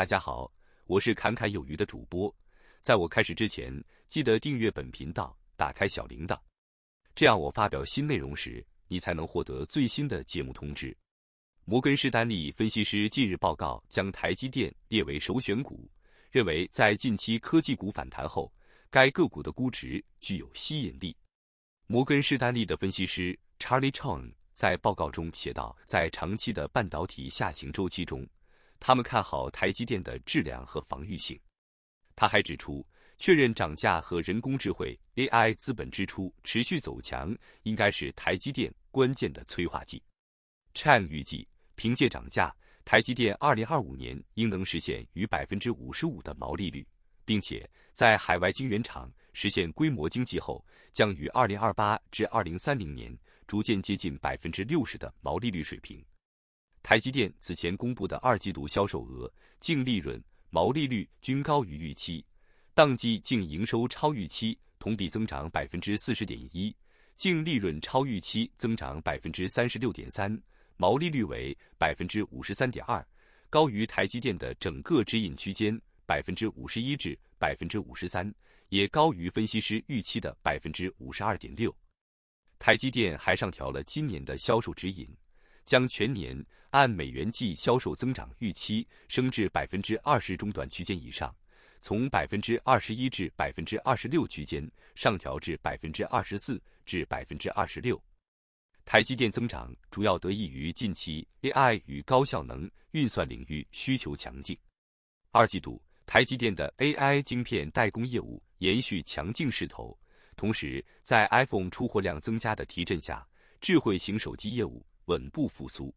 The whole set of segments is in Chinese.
大家好，我是侃侃有余的主播。在我开始之前，记得订阅本频道，打开小铃铛，这样我发表新内容时，你才能获得最新的节目通知。摩根士丹利分析师近日报告将台积电列为首选股，认为在近期科技股反弹后，该个股的估值具有吸引力。摩根士丹利的分析师 Charlie Chong 在报告中写道，在长期的半导体下行周期中。他们看好台积电的质量和防御性。他还指出，确认涨价和人工智慧 AI 资本支出持续走强，应该是台积电关键的催化剂。Chan 预计，凭借涨价，台积电2025年应能实现逾百分之五十五的毛利率，并且在海外晶圆厂实现规模经济后，将于2028至2030年逐渐接近百分之六十的毛利率水平。台积电此前公布的二季度销售额、净利润、毛利率均高于预期，当季净营收超预期，同比增长百分之四十点一；净利润超预期，增长百分之三十六点三，毛利率为百分之五十三点二，高于台积电的整个指引区间百分之五十一至百分之五十三，也高于分析师预期的百分之五十二点六。台积电还上调了今年的销售指引。将全年按美元计销售增长预期升至百分之二十中短区间以上，从百分之二十一至百分之二十六区间上调至百分之二十四至百分之二十六。台积电增长主要得益于近期 AI 与高效能运算领域需求强劲。二季度，台积电的 AI 晶片代工业务延续强劲势头，同时在 iPhone 出货量增加的提振下，智慧型手机业务。稳步复苏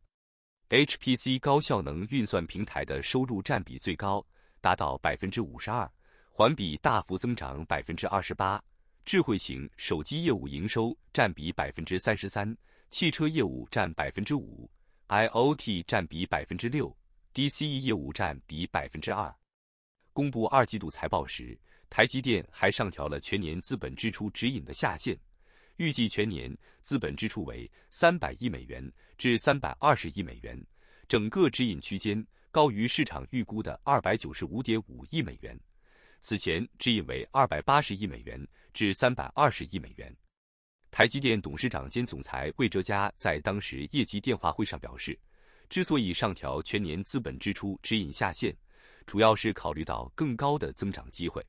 ，HPC 高效能运算平台的收入占比最高，达到百分之五十二，环比大幅增长百分之二十八。智慧型手机业务营收占比百分之三十三，汽车业务占百分之五，IOT 占比百分之六，DCE 业务占比百分之二。公布二季度财报时，台积电还上调了全年资本支出指引的下限。预计全年资本支出为三百亿美元至三百二十亿美元，整个指引区间高于市场预估的二百九十五点五亿美元。此前指引为二百八十亿美元至三百二十亿美元。台积电董事长兼总裁魏哲嘉在当时业绩电话会上表示，之所以上调全年资本支出指引下限，主要是考虑到更高的增长机会。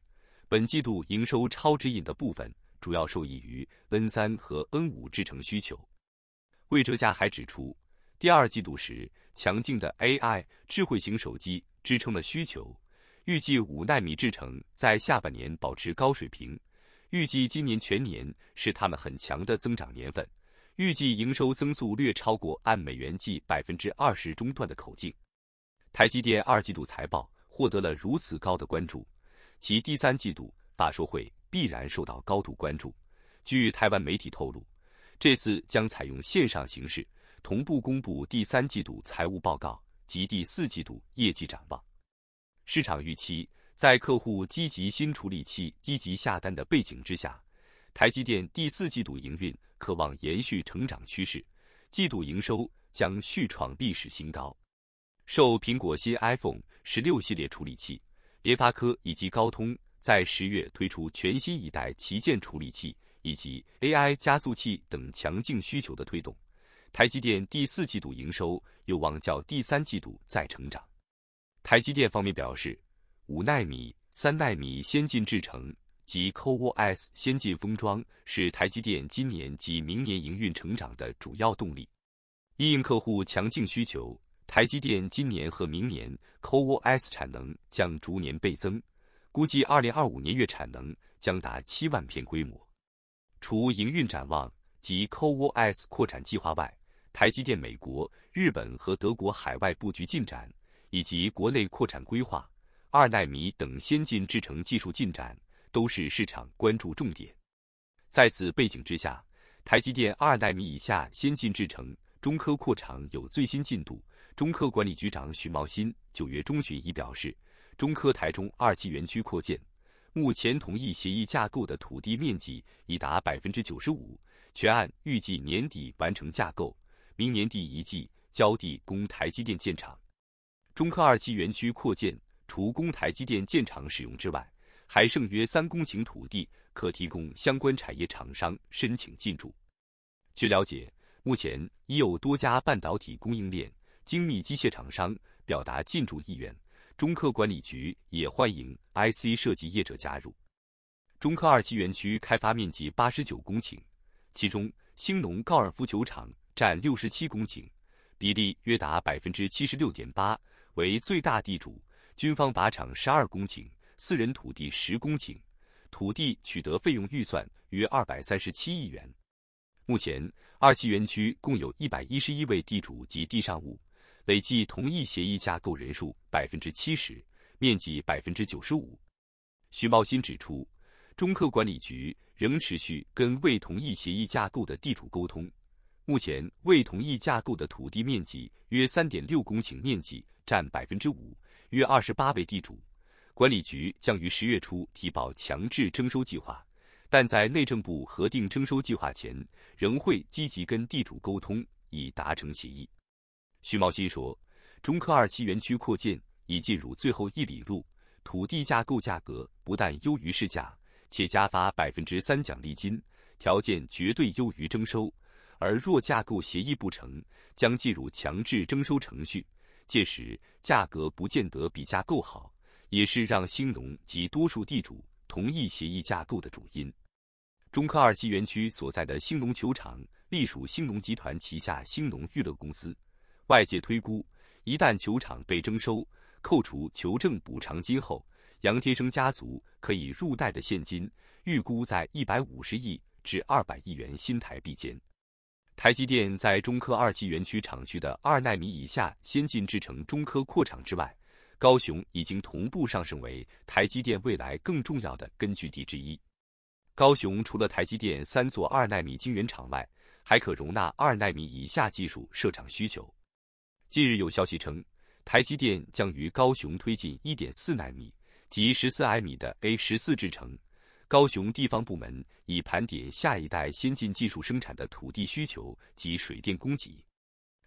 本季度营收超指引的部分。主要受益于 N 三和 N 五制程需求。魏哲家还指出，第二季度时强劲的 AI 智慧型手机支撑了需求，预计五纳米制程在下半年保持高水平，预计今年全年是他们很强的增长年份，预计营收增速略超过按美元计百分之二十中段的口径。台积电二季度财报获得了如此高的关注，其第三季度法说会。必然受到高度关注。据台湾媒体透露，这次将采用线上形式同步公布第三季度财务报告及第四季度业绩展望。市场预期，在客户积极新处理器积极下单的背景之下，台积电第四季度营运可望延续成长趋势，季度营收将续创历史新高。受苹果新 iPhone 十六系列处理器、联发科以及高通。在十月推出全新一代旗舰处理器以及 AI 加速器等强劲需求的推动，台积电第四季度营收有望较第三季度再成长。台积电方面表示，五纳米、三纳米先进制程及 CoWoS 先进封装是台积电今年及明年营运成长的主要动力。因应客户强劲需求，台积电今年和明年 CoWoS 产能将逐年倍增。估计二零二五年月产能将达七万片规模。除营运展望及 CoWoS 扩产计划外，台积电美国、日本和德国海外布局进展，以及国内扩产规划、二纳米等先进制程技术进展，都是市场关注重点。在此背景之下，台积电二纳米以下先进制程中科扩厂有最新进度。中科管理局长许茂新九月中旬已表示。中科台中二期园区扩建，目前同意协议架构的土地面积已达百分之九十五，全案预计年底完成架构，明年第一季交地供台积电建厂。中科二期园区扩建。除供台积电建厂使用之外，还剩约三公顷土地可提供相关产业厂商申请进驻。据了解，目前已有多家半导体供应链、精密机械厂商表达进驻意愿，中科管理局也欢迎 IC 设计业者加入。中科二期园区开发面积八十九公顷，其中兴农高尔夫球场占六十七公顷，比例约达百分之七十六点八，为最大地主。军方靶场十二公顷，私人土地十公顷，土地取得费用预算约二百三十七亿元。目前，二期园区共有一百一十一位地主及地上物，累计同意协议架构人数百分之七十，面积百分之九十五。徐茂新指出，中科管理局仍持续跟未同意协议架构的地主沟通。目前，未同意架构的土地面积约三点六公顷，面积占百分之五，约二十八位地主。管理局将于十月初提报强制征收计划。但在内政部核定征收计划前，仍会积极跟地主沟通，以达成协议。徐茂新说，中科二期园区扩建已进入最后一里路，土地架构价格不但优于市价，且加发百分之三奖励金，条件绝对优于征收。而若架构协议不成，将进入强制征收程序，届时价格不见得比架构好，也是让兴农及多数地主同意协议架构的主因。中科二期园区所在的兴农球场隶属兴农集团旗下兴农娱乐公司。外界推估，一旦球场被征收，扣除球证补偿金后，杨天生家族可以入袋的现金预估在一百五十亿至二百亿元新台币间。台积电在中科二期园区厂区的二纳米以下先进制程中科扩厂之外，高雄已经同步上升为台积电未来更重要的根据地之一。高雄除了台积电三座二纳米晶圆厂外，还可容纳二纳米以下技术设厂需求。近日有消息称，台积电将于高雄推进一点四纳米及十四纳米的 A 十四制程。高雄地方部门已盘点下一代先进技术生产的土地需求及水电供给。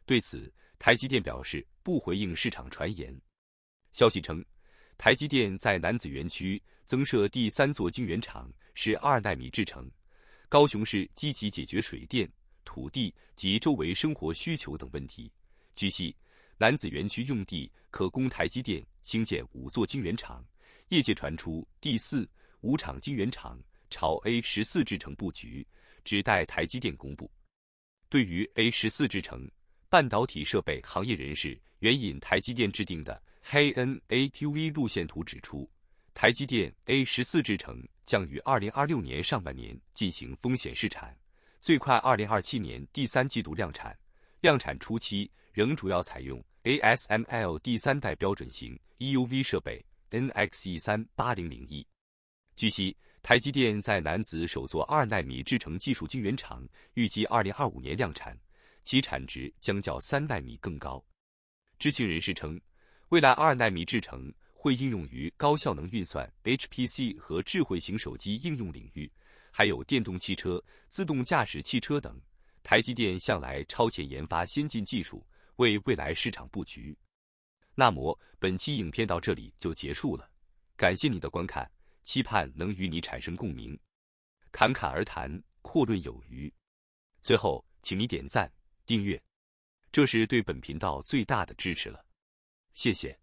对此，台积电表示不回应市场传言。消息称，台积电在南子园区增设第三座晶圆厂。是二纳米制程，高雄市积极解决水电、土地及周围生活需求等问题。据悉，南子园区用地可供台积电兴建五座晶圆厂，业界传出第四、五厂晶圆厂朝 A 十四制程布局，只待台积电公布。对于 A 十四制程，半导体设备行业人士援引台积电制定的黑 N A Q V 路线图指出。台积电 A 十四制程将于二零二六年上半年进行风险试产，最快二零二七年第三季度量产。量产初期仍主要采用 ASML 第三代标准型 EUV 设备 NXE 三八零零一。据悉，台积电在南子首座二纳米制程技术晶圆厂预计二零二五年量产，其产值将较三纳米更高。知情人士称，未来二纳米制程。会应用于高效能运算、HPC 和智慧型手机应用领域，还有电动汽车、自动驾驶汽车等。台积电向来超前研发先进技术，为未来市场布局。那么，本期影片到这里就结束了，感谢你的观看，期盼能与你产生共鸣。侃侃而谈，阔论有余。最后，请你点赞、订阅，这是对本频道最大的支持了，谢谢。